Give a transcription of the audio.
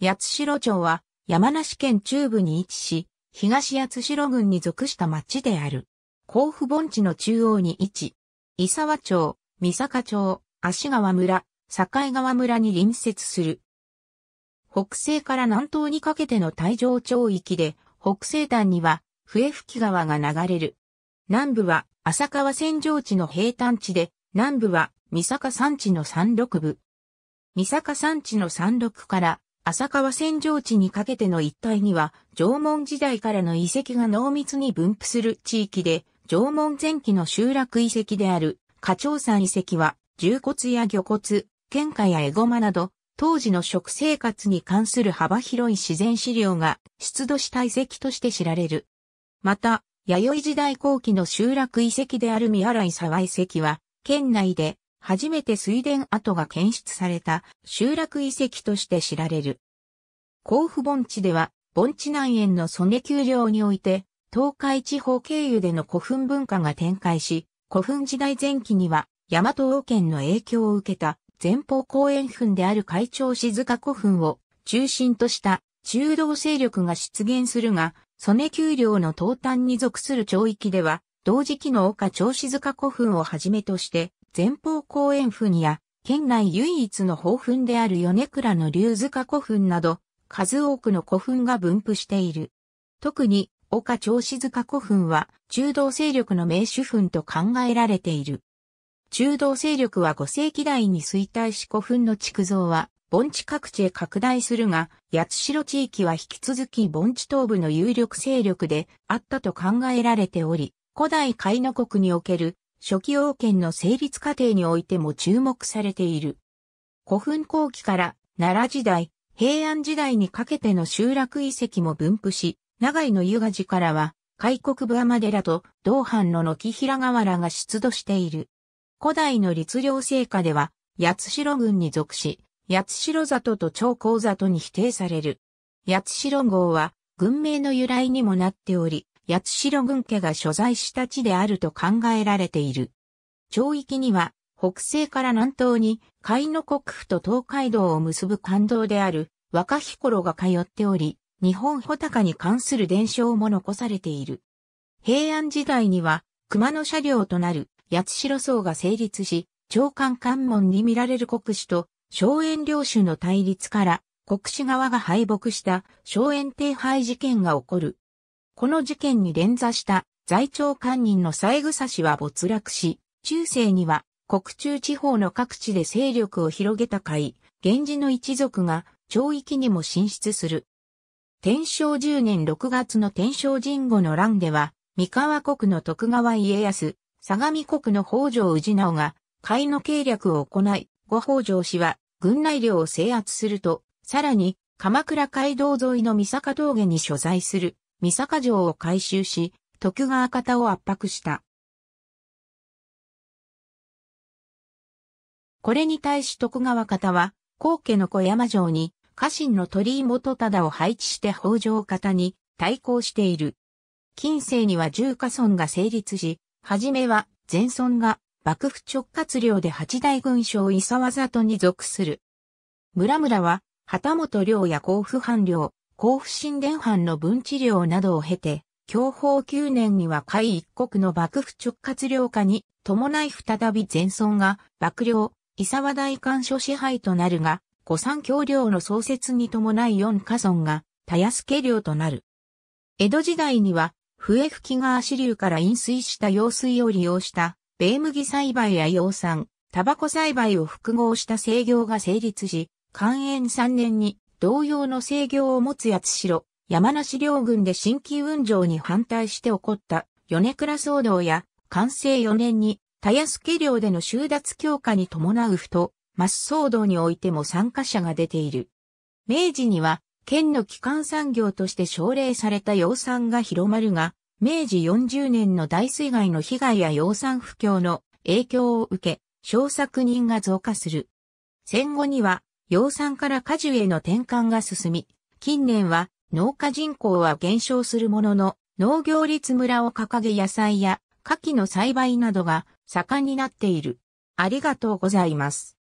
八代町は山梨県中部に位置し、東八代郡に属した町である。甲府盆地の中央に位置。伊沢町、三坂町、足川村、境川村に隣接する。北西から南東にかけての太上町域で、北西端には笛吹川が流れる。南部は浅川線上地の平坦地で、南部は三坂山地の山麓部。三坂山地の山麓から浅川線上地にかけての一帯には、縄文時代からの遺跡が濃密に分布する地域で、縄文前期の集落遺跡である、花鳥山遺跡は、重骨や魚骨、剣花やエゴマなど、当時の食生活に関する幅広い自然資料が出土した遺跡として知られる。また、弥生時代後期の集落遺跡である宮来沢遺跡は、県内で初めて水田跡が検出された集落遺跡として知られる。甲府盆地では、盆地南縁の曽根丘陵において、東海地方経由での古墳文化が展開し、古墳時代前期には、大和王権の影響を受けた前方後円墳である海長静塚古墳を中心とした中道勢力が出現するが、曽根丘陵の東端に属する町域では、同時期の岡長静塚古墳をはじめとして、前方後円墳や、県内唯一の宝墳である米倉の龍塚古墳など、数多くの古墳が分布している。特に、岡長静塚古墳は、中道勢力の名手墳と考えられている。中道勢力は5世紀代に衰退し古墳の築造は、盆地各地へ拡大するが、八代地域は引き続き盆地東部の有力勢力であったと考えられており、古代海の国における初期王権の成立過程においても注目されている。古墳後期から奈良時代、平安時代にかけての集落遺跡も分布し、長井の湯河寺からは、開国部山寺と同藩の軒平河原が出土している。古代の律令成果では、八代郡に属し、八代里と長江里に否定される。八代号は、軍名の由来にもなっており、八代軍家が所在した地であると考えられている。町域には、北西から南東に、海の国府と東海道を結ぶ感動である、若彦が通っており、日本穂高に関する伝承も残されている。平安時代には、熊野車両となる八代層が成立し、長官関門に見られる国主と荘園領主の対立から国主側が敗北した荘園帝廃事件が起こる。この事件に連座した在庁官人の三枝氏は没落し、中世には国中地方の各地で勢力を広げた会、源氏の一族が町域にも進出する。天正10年6月の天正神後の乱では、三河国の徳川家康、相模国の北条氏直が、会の計略を行い、五北条氏は軍内領を制圧すると、さらに鎌倉街道沿いの三坂峠に所在する三坂城を改修し、徳川方を圧迫した。これに対し徳川方は、皇家の小山城に家臣の鳥居元忠を配置して北条方に対抗している。近世には重家村が成立し、はじめは前村が幕府直轄領で八大軍将伊沢里に属する。村々は、旗本領や甲府藩領、甲府神殿藩の分治領などを経て、享保9年には海一国の幕府直轄領下に伴い再び前村が幕領、伊沢大官所支配となるが、五三協領の創設に伴い四家村が田安家領となる。江戸時代には、笛吹川支流から飲水した用水を利用した米麦栽培や養蚕、タバコ栽培を複合した制業が成立し、寛延3年に同様の制業を持つ八代、山梨領軍で新規運上に反対して起こった米倉騒動や、完成4年に、田安家領での収奪強化に伴う不と、マス騒動においても参加者が出ている。明治には、県の基幹産業として奨励された養蚕が広まるが、明治40年の大水害の被害や養蚕不況の影響を受け、小作人が増加する。戦後には、養蚕から果樹への転換が進み、近年は農家人口は減少するものの、農業率村を掲げ野菜や牡蠣の栽培などが盛んになっている。ありがとうございます。